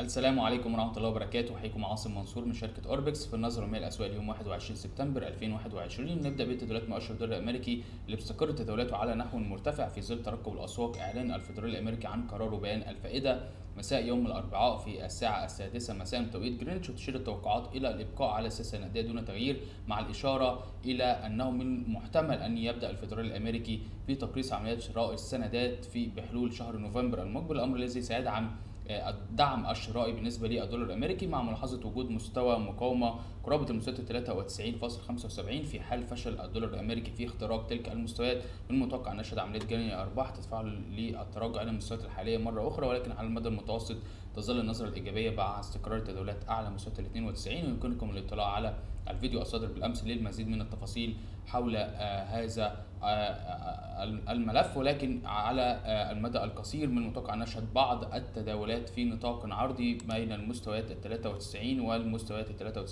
السلام عليكم ورحمة الله وبركاته. يحييكم عاصم منصور من شركة أوربكس في النظرة المالية الأسواق اليوم 21 سبتمبر 2021 نبدأ بتداولات مؤشر الدولار الأمريكي اللي بتستقر تداولاته على نحو مرتفع في ظل ترقب الأسواق. إعلان الفدرالي الأمريكي عن قراره بشأن الفائدة مساء يوم الأربعاء في الساعة السادسة. مساء بتوقيت جرينتش وتشير التوقعات إلى الإبقاء على السياسة النقدية دون تغيير مع الإشارة إلى أنه من المحتمل أن يبدأ الفدرالي الأمريكي في تقليص عمليات شراء السندات في بحلول شهر نوفمبر المقبل. الأمر الذي سيدعم الدعم الشرائي بالنسبة للدولار الأمريكي مع ملاحظة وجود مستوى مقاومة قرابة المستويات 93.75 في حال فشل الدولار الأمريكي في اختراق تلك المستويات. من المتوقع ان نشهد عملية جني أرباح تدفع للتراجع إلى المستويات الحالية مرة أخرى ولكن على المدى المتوسط تظل النظرة الإيجابية مع استقرار التداولات أعلى مستويات ال 92 ويمكنكم الاطلاع على الفيديو الصادر بالأمس للمزيد من التفاصيل حول آه هذا آه الملف. ولكن على آه المدى القصير من المتوقع أن نشهد بعض التداولات في نطاق عرضي بين المستويات ال 93 والمستويات ال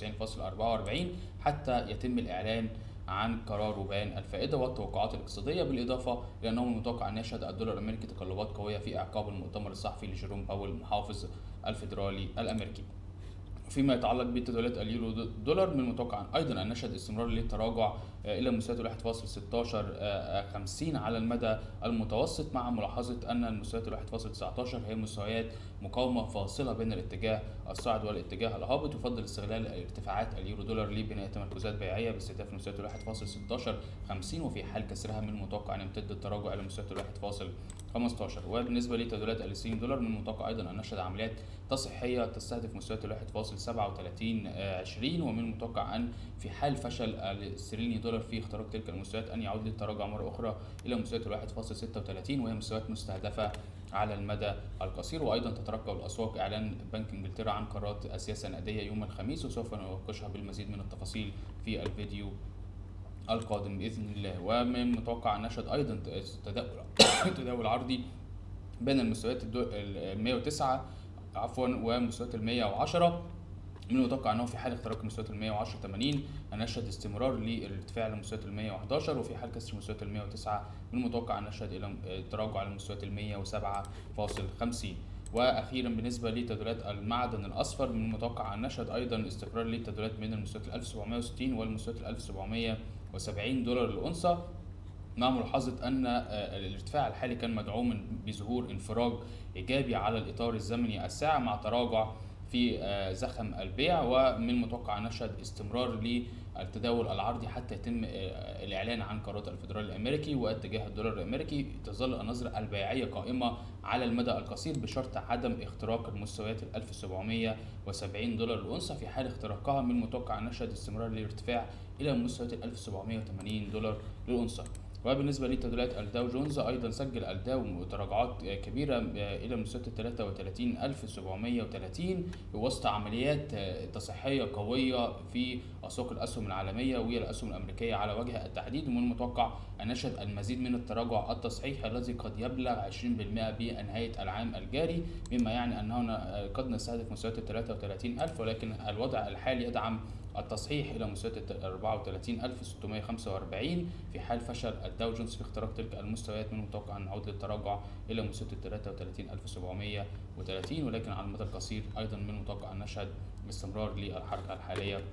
93.44 حتى يتم الإعلان عن قرار بيان الفائدة والتوقعات الاقتصادية بالإضافة إلى أنه من المتوقع أن يشهد الدولار الأمريكي تقلبات قوية في إعقاب المؤتمر الصحفي لجيروم باول محافظ الفدرالي الأمريكي. فيما يتعلق بتداولات اليورو دولار من المتوقع أيضا أن نشهد استمرار للتراجع إلى مستويات 1.1650 على المدى المتوسط مع ملاحظة أن المستويات 1.19 هي مستويات مقاومة فاصلة بين الاتجاه الصاعد والاتجاه الهابط يفضل استغلال ارتفاعات اليورو دولار لبناء تمركزات بيعية باستهداف مستويات 1.1650 وفي حال كسرها من المتوقع أن يمتد التراجع إلى مستويات 1.15 وبالنسبة لتداولات الصين دولار من المتوقع أيضا أن نشهد عمليات تصحيحية تستهدف مستويات 1.37 20 ومن المتوقع أن في حال فشل الاسترليني دولار في اختراق تلك المستويات أن يعود للتراجع مرة أخرى إلى مستويات 1.36 وهي مستويات مستهدفة على المدى القصير. وأيضا تترقب الأسواق إعلان بنك إنجلترا عن قرارات السياسة النقديه يوم الخميس وسوف نناقشها بالمزيد من التفاصيل في الفيديو القادم بإذن الله. ومن المتوقع ان نشهد أيضا تداول تداول عرضي بين المستويات ال 109 عفوا ومستويات ال 110 من المتوقع إنه في حال اختراق مستويات ال 110 80 هنشهد استمرار للارتفاع لمستويات ال 111 وفي حال كسر مستويات ال 109 من المتوقع أن نشهد إلى تراجع على مستويات ال 107.50 وأخيرا بالنسبة لتداولات المعدن الأصفر من المتوقع أن نشهد أيضا استقرار للتداولات بين المستويات ال 1760 والمستويات ال 1770 دولار للأونصة مع ملاحظة أن الارتفاع الحالي كان مدعوما بظهور انفراج إيجابي على الإطار الزمني الساعة مع تراجع في زخم البيع ومن المتوقع نشهد استمرار للتداول العرضي حتى يتم الإعلان عن قرارات الفدرالي الأمريكي واتجاه الدولار الأمريكي. تظل النظرة البيعية قائمة على المدى القصير بشرط عدم اختراق المستويات ال 1770 دولار الأونصة في حال اختراقها من المتوقع نشهد استمرار للارتفاع إلى مستويات ال 1780 دولار للأونصة وبالنسبة لتداولات الداو جونز أيضا سجل الداو تراجعات كبيرة إلى مستويات 33730 وسط عمليات تصحيحية قوية في أسواق الأسهم العالمية والأسهم الأمريكية على وجه التحديد ومن المتوقع أن نشهد المزيد من التراجع التصحيحي الذي قد يبلغ 20% بنهاية العام الجاري مما يعني أننا قد نستهدف مستويات 33000 ولكن الوضع الحالي يدعم التصحيح إلى مستويات 34645 في حال فشل الداو جونز في اختراق تلك المستويات من المتوقع أن نعود للتراجع إلى مستويات 33730 ولكن على المدى القصير أيضا من المتوقع أن نشهد استمرار للحركة الحالية.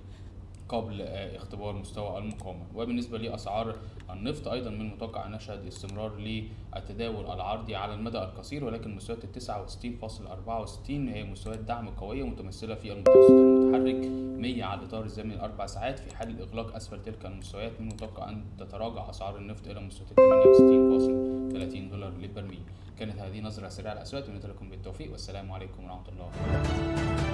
قبل اختبار مستوى المقاومة. وبالنسبة لأسعار النفط أيضا من المتوقع أن نشهد استمرار للتداول العرضي على المدى القصير ولكن مستويات ال 69.64 هي مستويات دعم قوية متمثلة في المتوسط المتحرك 100 على الإطار الزمني الأربع ساعات. في حال الإغلاق أسفل تلك المستويات من المتوقع أن تتراجع أسعار النفط إلى مستويات 68.30 دولار للبرميل كانت هذه نظرة سريعة على الأسواق لكم بالتوفيق. والسلام عليكم ورحمة الله.